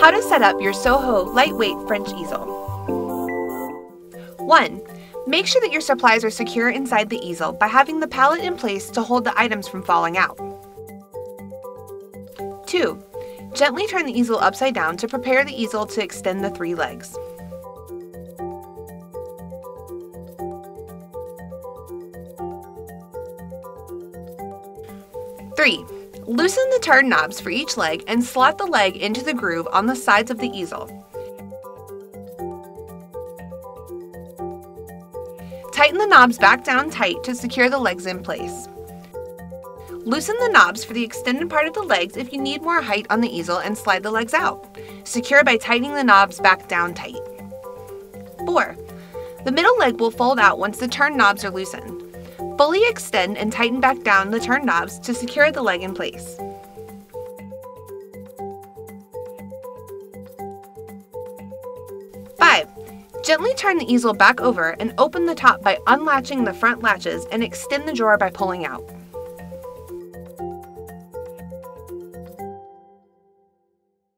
How to set up your Soho lightweight French easel. 1. Make sure that your supplies are secure inside the easel by having the palette in place to hold the items from falling out. 2. Gently turn the easel upside down to prepare the easel to extend the three legs. 3. Loosen the turn knobs for each leg and slot the leg into the groove on the sides of the easel. Tighten the knobs back down tight to secure the legs in place. Loosen the knobs for the extended part of the legs if you need more height on the easel and slide the legs out. Secure by tightening the knobs back down tight. 4. The middle leg will fold out once the turn knobs are loosened. Fully extend and tighten back down the turn knobs to secure the leg in place. Five, gently turn the easel back over and open the top by unlatching the front latches and extend the drawer by pulling out.